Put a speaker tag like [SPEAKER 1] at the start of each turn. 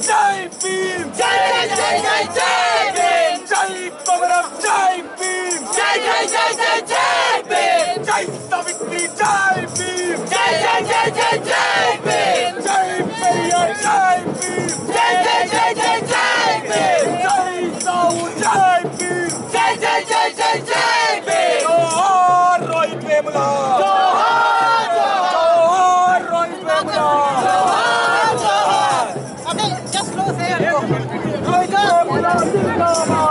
[SPEAKER 1] Jai Bim! Jai Jai Jai Jai Bim! Jai Bim! no, no.